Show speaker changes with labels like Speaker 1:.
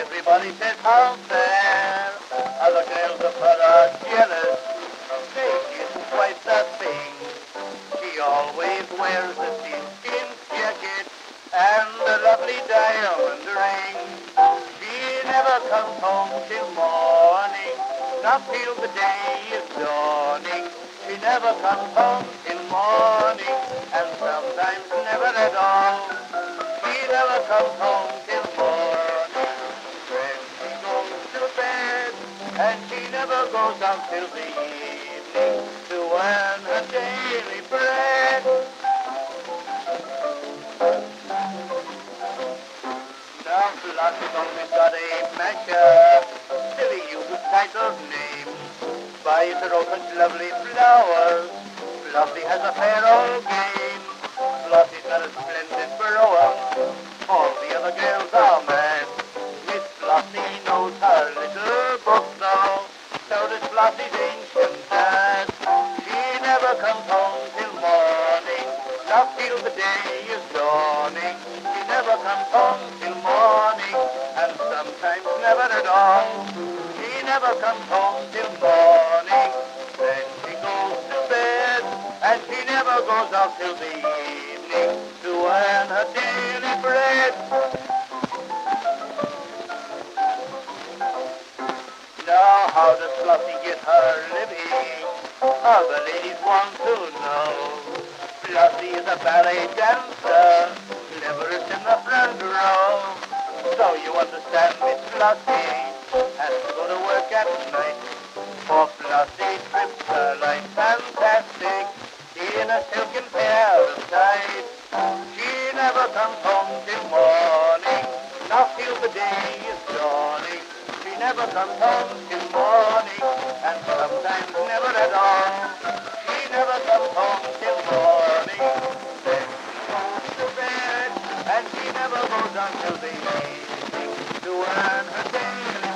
Speaker 1: Everybody says how fair. Other girls are jealous. Wears a sheepskin jacket and a lovely diamond ring. She never comes home till morning, not till the day is dawning. She never comes home till morning, and sometimes never at all. She never comes home till morning. When she goes to bed, and she never goes out till the evening to earn her daily Flossie's always got a measure till he uses titled names. Buys her all such lovely flowers. Flossie has a fair old game. Flossie's got a splendid brougham. All the other girls are mad. Miss Flossie knows her little book now. So does Flossie's ancient dad. She never comes home till morning, not till the day never comes home till morning, then she goes to bed, and she never goes out till the evening to earn her daily bread. Now, how does Flossie get her living? Other ladies want to know. Flossie is a ballet dancer, cleverest in the front row. So you understand Miss Flossie has to go to work at night. For Flossie trips Her like fantastic in a silken paradise. She never comes home till morning, not till the day is dawning. She never comes home till morning, and sometimes never at all. She never comes home till morning. Then she goes to bed, and she never goes until the evening to earn her daily.